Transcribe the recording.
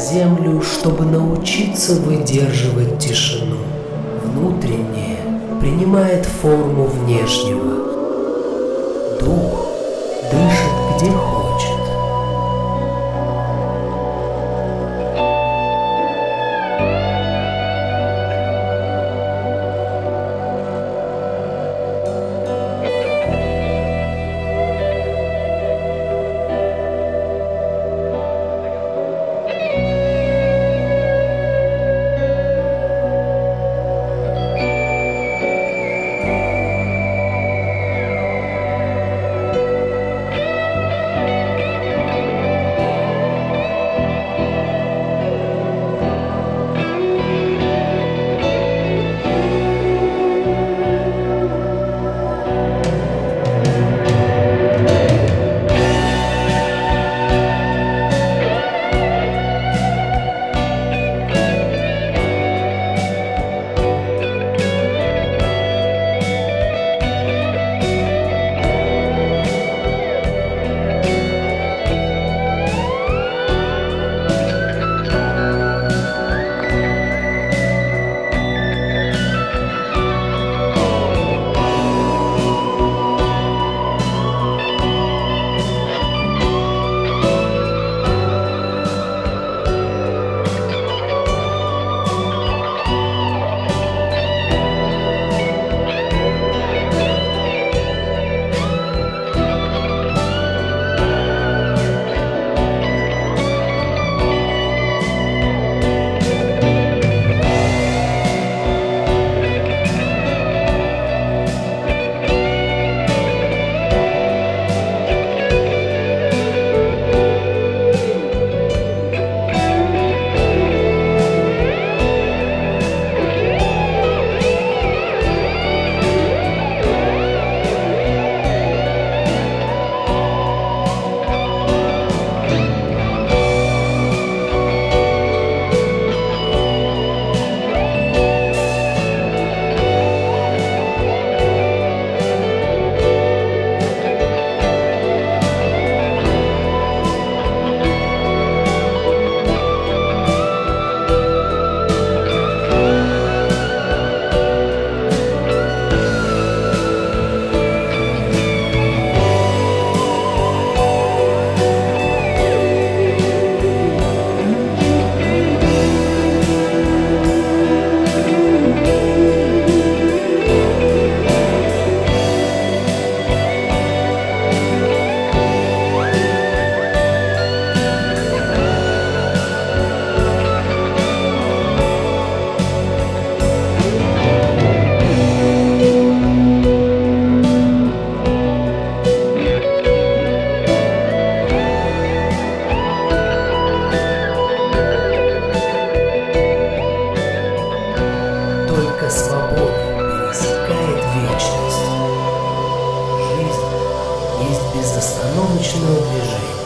землю, чтобы научиться выдерживать тишину. Внутреннее принимает форму внешнего. Дух дышит где хочет Свобода свободы вечность. Жизнь есть безостановочное движение.